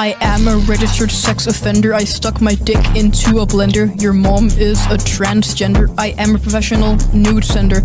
I am a registered sex offender. I stuck my dick into a blender. Your mom is a transgender. I am a professional nude sender.